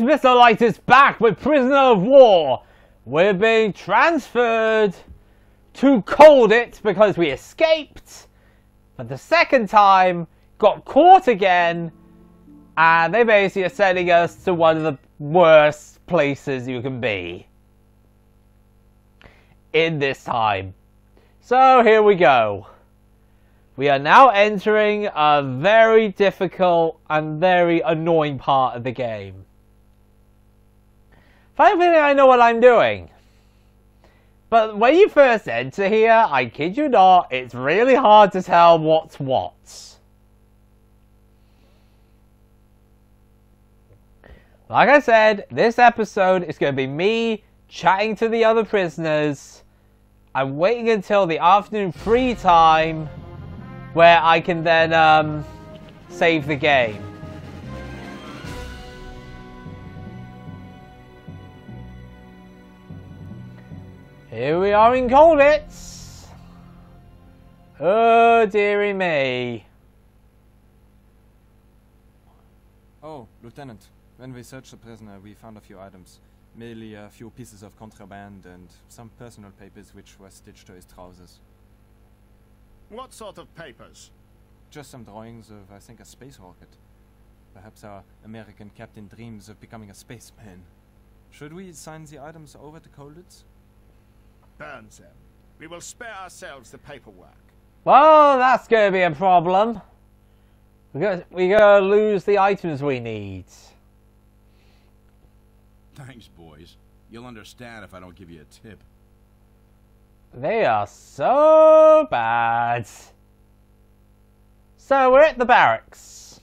Mr. Light is back with Prisoner of War. We're being transferred to Colditz because we escaped. But the second time, got caught again. And they basically are sending us to one of the worst places you can be. In this time. So here we go. We are now entering a very difficult and very annoying part of the game. Thankfully I know what I'm doing. But when you first enter here, I kid you not, it's really hard to tell what's what. Like I said, this episode is going to be me chatting to the other prisoners. I'm waiting until the afternoon free time where I can then um, save the game. Here we are in Colditz. Oh, dearie me. Oh, Lieutenant. When we searched the prisoner, we found a few items. Mainly a few pieces of contraband and some personal papers which were stitched to his trousers. What sort of papers? Just some drawings of, I think, a space rocket. Perhaps our American captain dreams of becoming a spaceman. Should we sign the items over to Colditz? Burn them. We will spare ourselves the paperwork. Well, that's going to be a problem. We're going we're to lose the items we need. Thanks, boys. You'll understand if I don't give you a tip. They are so bad. So we're at the barracks.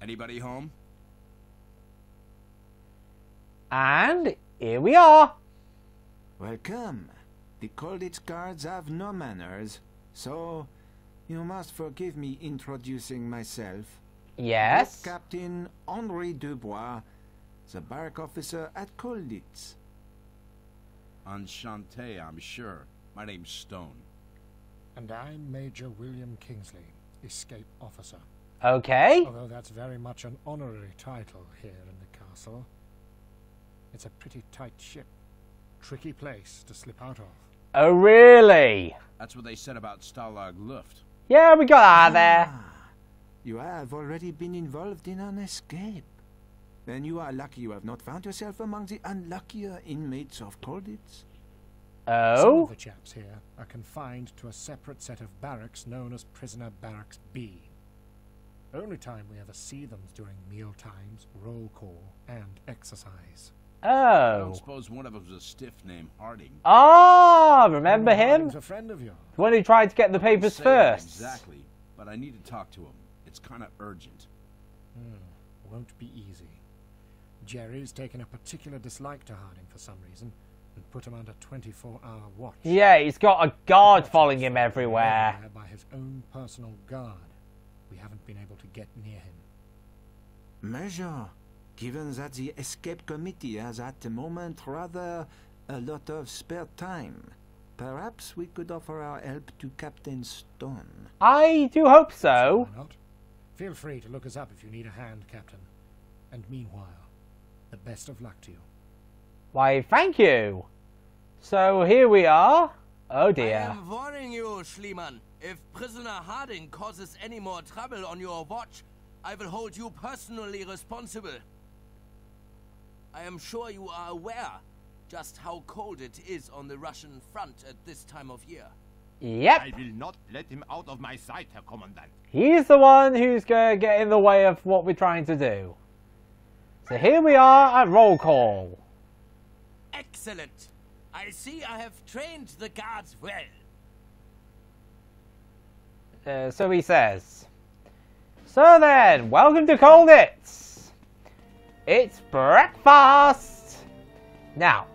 Anybody home? And here we are. Welcome. The Colditz guards have no manners, so you must forgive me introducing myself. Yes. Captain Henri Dubois, the barrack officer at Colditz. Enchanté, I'm sure. My name's Stone. And I'm Major William Kingsley, escape officer. Okay. Although that's very much an honorary title here in the castle. It's a pretty tight ship. Tricky place to slip out of. Oh, really? That's what they said about Stalag Luft. Yeah, we got out of there. Ah, you have already been involved in an escape. Then you are lucky you have not found yourself among the unluckier inmates of Colditz. Some Oh? of the chaps here are confined to a separate set of barracks known as Prisoner Barracks B. Only time we ever see them is during meal times, roll call, and exercise. I Oh. don't suppose one of them was a stiff named Harding. Ah, remember Colonel him? Harding's a friend of yours. The one who tried to get the papers say first. Exactly. But I need to talk to him. It's kind of urgent. Hmm, won't be easy. Jerry's taken a particular dislike to Harding for some reason and put him under 24-hour watch. Yeah, he's got a guard following him everywhere. Everywhere By his own personal guard. We haven't been able to get near him. Major, given that the escape committee has at the moment rather a lot of spare time, perhaps we could offer our help to Captain Stone. I do hope so. Why not? Feel free to look us up if you need a hand, Captain. And meanwhile, the best of luck to you. Why, thank you. So here we are. Oh dear. I am warning you, Schliemann. If prisoner Harding causes any more trouble on your watch, I will hold you personally responsible. I am sure you are aware just how cold it is on the Russian front at this time of year. Yep. I will not let him out of my sight, Herr Commandant. He's the one who's going to get in the way of what we're trying to do. So here we are at roll call. Excellent. I see I have trained the guards well. Uh, so he says. So then, welcome to Colditz. It's breakfast. Now,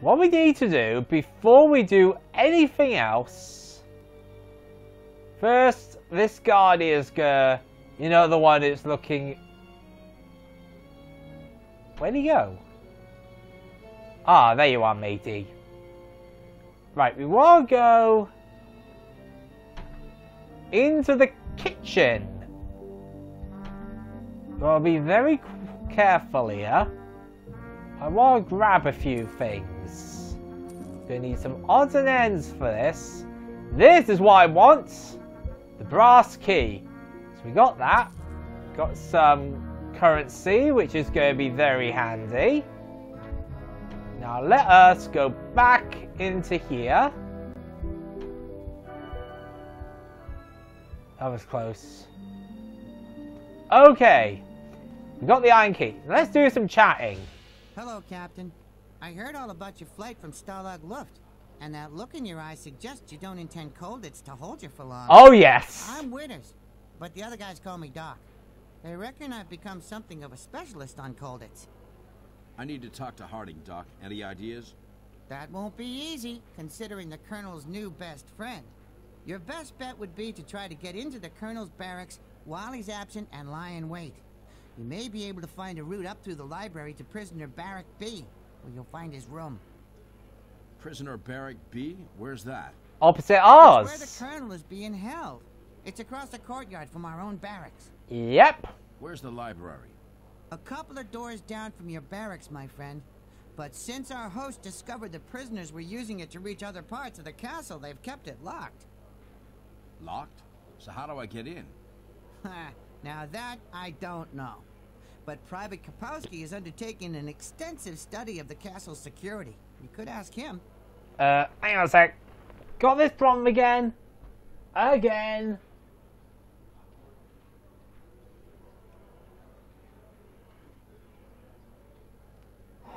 what we need to do before we do anything else. First, this guard is uh, you know, the one that's looking. Where'd he go? Ah, there you are, matey. Right, we will go into the kitchen. Gotta be very careful here. I want to grab a few things. Gonna need some odds and ends for this. This is what I want. The brass key. So we got that. Got some currency, which is going to be very handy. Now let us go back into here. That was close. Okay. We got the iron key. Let's do some chatting. Hello, Captain. I heard all about your flight from Stalag Luft, and that look in your eye suggests you don't intend Colditz to hold you for long. Oh, yes. I'm Withers, but the other guys call me Doc. They reckon I've become something of a specialist on Colditz. I need to talk to Harding, Doc. Any ideas? That won't be easy, considering the Colonel's new best friend. Your best bet would be to try to get into the Colonel's barracks while he's absent and lie in wait. You may be able to find a route up through the library to prisoner Barrack B, where you'll find his room. Prisoner Barrack B? Where's that? Opposite ours. It's where the. Colonel is being held. It's across the courtyard from our own barracks. Yep. Where's the library? A couple of doors down from your barracks, my friend. But since our host discovered the prisoners were using it to reach other parts of the castle, they've kept it locked. Locked? So how do I get in? Now that I don't know. But Private Kapowski is undertaking an extensive study of the castle's security. You could ask him. Uh, hang on a sec. Got this problem again. Again.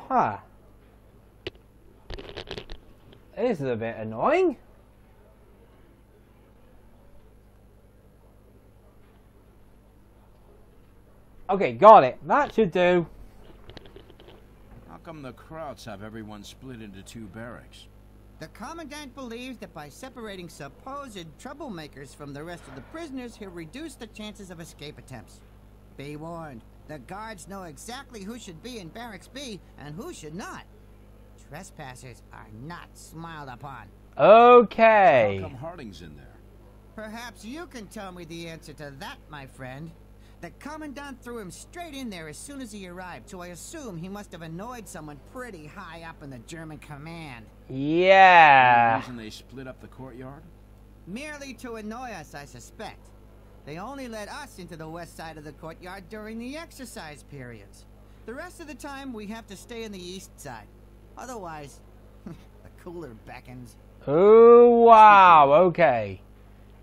Huh. This is a bit annoying. Okay, got it. That should do. How come the Krauts have everyone split into two barracks? The Commandant believes that by separating supposed troublemakers from the rest of the prisoners, he'll reduce the chances of escape attempts. Be warned, the guards know exactly who should be in Barracks B and who should not. Trespassers are not smiled upon. Okay. How come Harding's in there? Perhaps you can tell me the answer to that, my friend. The Commandant threw him straight in there as soon as he arrived, so I assume he must have annoyed someone pretty high up in the German command. Any Yeah. reason they split up the courtyard? Merely to annoy us, I suspect. They only let us into the west side of the courtyard during the exercise periods. The rest of the time, we have to stay in the east side. Otherwise, the cooler beckons. Oh, wow. Okay.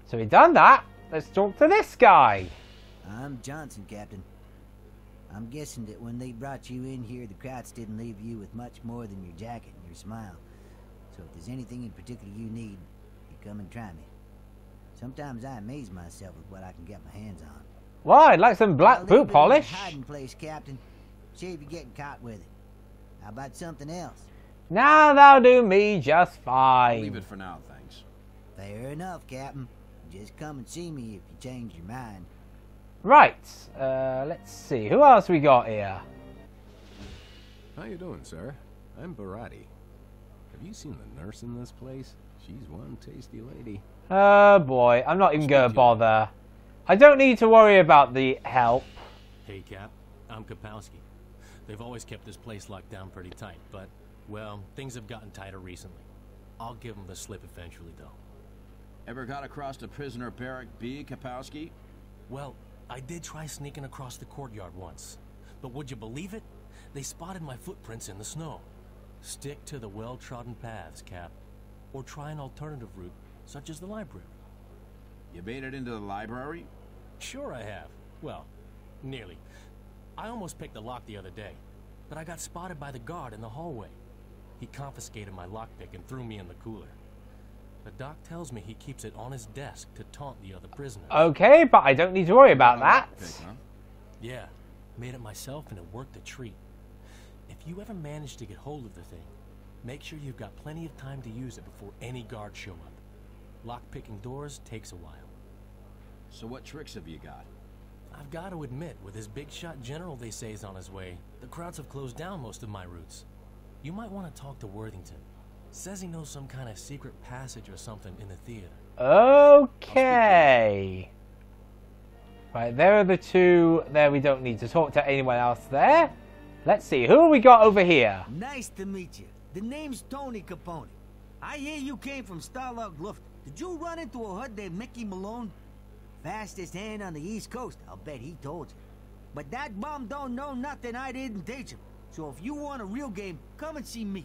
So we've done that. Let's talk to this guy. I'm Johnson, Captain. I'm guessing that when they brought you in here, the Krauts didn't leave you with much more than your jacket and your smile. So if there's anything in particular you need, you come and try me. Sometimes I amaze myself with what I can get my hands on. Why? I'd like some black I'll leave boot it in your polish. Hiding place, Captain. See if you're getting caught with it. How about something else? Now that'll do me just I'll leave it for now, thanks. Fair enough, Captain. Just come and see me if you change your mind. Right. Uh, let's see. Who else we got here? How you doing, sir? I'm Barati. Have you seen the nurse in this place? She's one tasty lady. Oh boy, I'm not even gonna bother. I don't need to worry about the help. Hey, Cap. I'm Kapowski. They've always kept this place locked down pretty tight, but, well, things have gotten tighter recently. I'll give them the slip eventually, though. Ever got across to prisoner Barrack B, Kapowski? Well, I did try sneaking across the courtyard once. But would you believe it? They spotted my footprints in the snow. Stick to the well-trodden paths, Cap. Or try an alternative route, such as the library. You made it into the library? Sure I have. Well, nearly. I almost picked the lock the other day, but I got spotted by the guard in the hallway. He confiscated my lockpick and threw me in the cooler. The doc tells me he keeps it on his desk to taunt the other prisoners. Okay, but I don't need to worry about that. Yeah, made it myself and it worked a treat. If you ever manage to get hold of the thing, make sure you've got plenty of time to use it before any guards show up. Lockpicking doors takes a while. So what tricks have you got? I've got to admit, with this big shot general they say is on his way, the Krauts have closed down most of my routes. You might want to talk to Worthington. Says he knows some kind of secret passage or something in the theater. Okay. Right, there are the two there we don't need to talk to anyone else there. Let's see, who we got over here? Nice to meet you. The name's Tony Capone. I hear you came from Stalag Luft. Did you run into a hood named Mickey Malone? Fastest hand on the East Coast. I'll bet he told you. But that bum don't know nothing I didn't teach him. So if you want a real game, come and see me.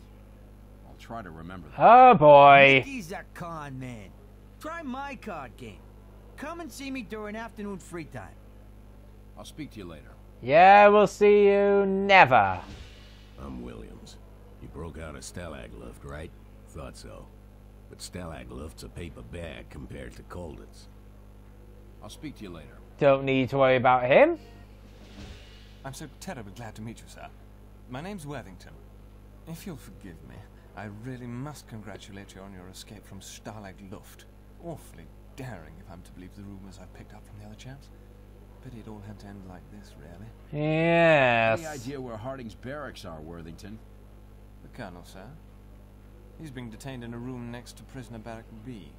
I'll try to remember that. Oh boy. Mickey's a con man. Try my card game. Come and see me during afternoon free time. I'll speak to you later. Yeah, we'll see you never. I'm Williams. You broke out of Stalag Luft, right? Thought so. But Stalag Luft's a paper bag compared to Colditz. I'll speak to you later. Don't need to worry about him. I'm so terribly glad to meet you, sir. My name's Worthington. If you'll forgive me, I really must congratulate you on your escape from Stalag Luft. Awfully daring, if I'm to believe the rumors I've picked up from the other chaps. Pity it all had to end like this, really. Yes. Any idea where Harding's barracks are, Worthington? The Colonel, sir. He's being detained in a room next to prisoner barrack B.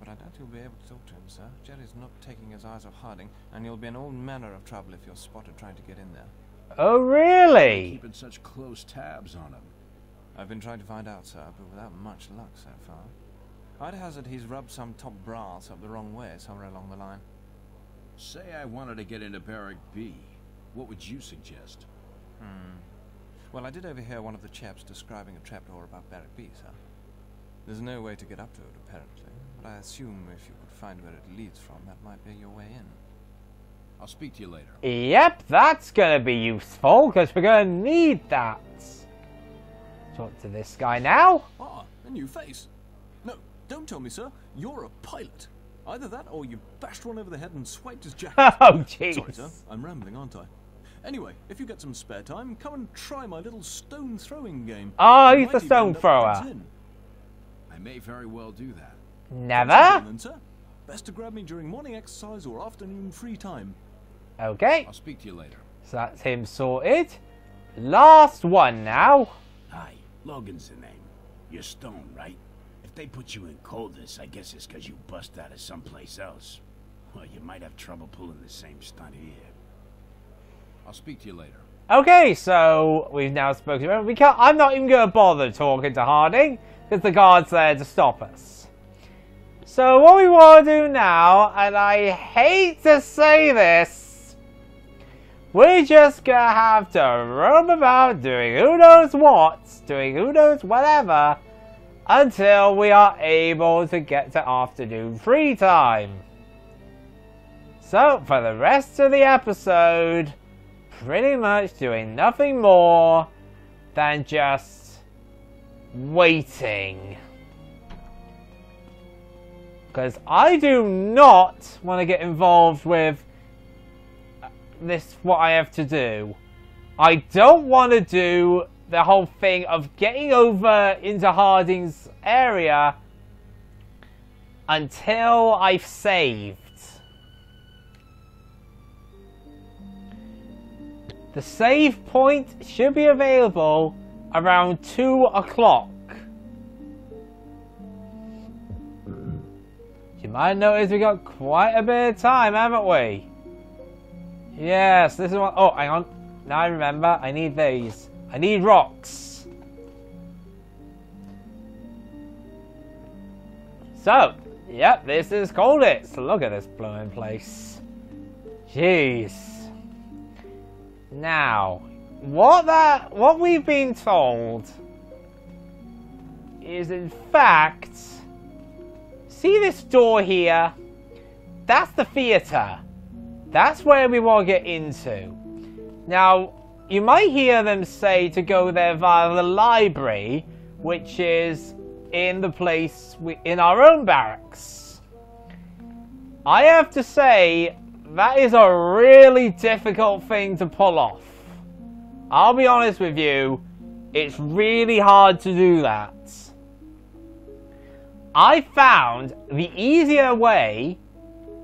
But I doubt you'll be able to talk to him, sir. Jerry's not taking his eyes off Harding, and you'll be in all manner of trouble if you're spotted trying to get in there. Oh, really? Keeping such close tabs on him. I've been trying to find out, sir, but without much luck so far. I'd hazard he's rubbed some top brass up the wrong way somewhere along the line. Say I wanted to get into Barrack B. What would you suggest? Hmm. Well, I did overhear one of the chaps describing a trapdoor above Barrack B, sir. There's no way to get up to it, apparently, but I assume if you could find where it leads from, that might be your way in. I'll speak to you later. Yep, that's gonna be useful, because we're gonna need that. Talk to this guy now. Ah, a new face. No, don't tell me, sir. You're a pilot. Either that or you bashed one over the head and swiped his jacket. Oh, jeez. Sorry, sir. I'm rambling, aren't I? Anyway, if you get some spare time, come and try my little stone throwing game. Oh, You he's might the stone thrower. I may very well do that. Never? Then, sir. Best to grab me during morning exercise or afternoon free time. Okay, I'll speak to you later. so that's him sorted. Last one now. Logan's the name. You're Stone, right? If they put you in Colditz, I guess it's because you bust out of someplace else. Well, you might have trouble pulling the same stunt here. I'll speak to you later. Okay, so we've now spoken to him. We can't, I'm not even going to bother talking to Harding because the guard's there to stop us. So what we want to do now, and I hate to say this, we're just to have to roam about doing who knows what, doing who knows whatever, until we are able to get to afternoon free time. So, for the rest of the episode, pretty much doing nothing more than just waiting. Because I do not want to get involved with this, what I have to do. I don't want to do the whole thing of getting over into Harding's area until I've saved. The save point should be available around 2 o'clock. You might notice we got quite a bit of time, haven't we? Yes, this is what. Oh, hang on. Now I remember. I need these. I need rocks. So, yep, this is Colditz. Look at this blooming place. Jeez. Now, what that what we've been told is in fact see this door here? That's the theatre. That's where we want to get into. Now, you might hear them say to go there via the library, which is in the place we, in our own barracks. I have to say, that is a really difficult thing to pull off. I'll be honest with you, it's really hard to do that. I found the easier way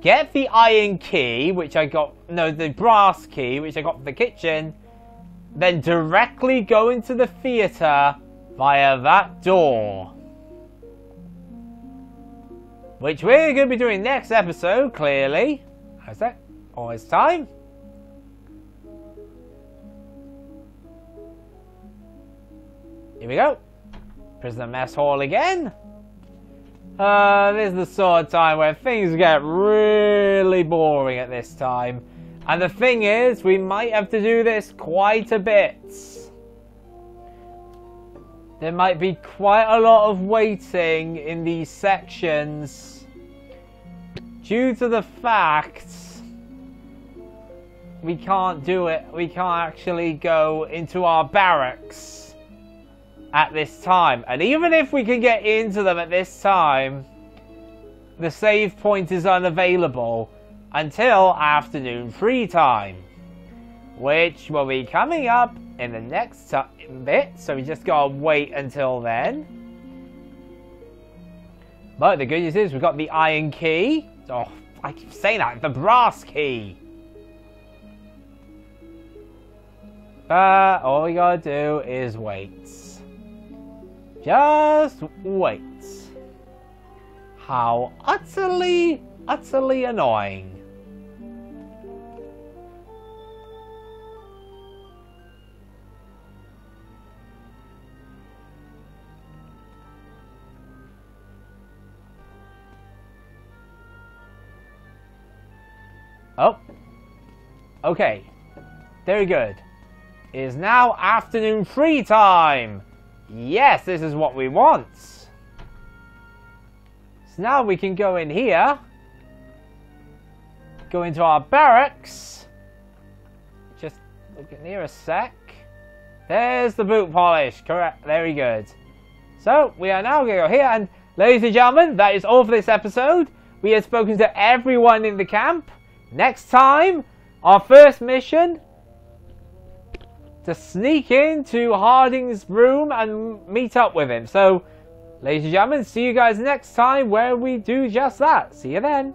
get the iron key, which I got, no, the brass key, which I got from the kitchen, then directly go into the theatre via that door. Which we're going to be doing next episode, clearly. How's that? Oh, it's time. Here we go. Prisoner mess hall again. Uh, this is the sort of time where things get really boring at this time. And the thing is, we might have to do this quite a bit. There might be quite a lot of waiting in these sections due to the fact we can't do it. We can't actually go into our barracks at this time. And even if we can get into them at this time, the save point is unavailable until afternoon free time, which will be coming up in the next bit. So we just gotta wait until then. But the good news is we've got the iron key. Oh, I keep saying that, the brass key. But all we gotta do is wait. Just wait. How utterly, utterly annoying. Oh. Okay. Very good. It is now afternoon free time. Yes, this is what we want. So now we can go in here. Go into our barracks. Just look in here a sec. There's the boot polish. Correct. Very good. So, we are now going to go here. And, ladies and gentlemen, that is all for this episode. We have spoken to everyone in the camp. Next time, our first mission to sneak into Harding's room and meet up with him. So, ladies and gentlemen, see you guys next time where we do just that. See you then.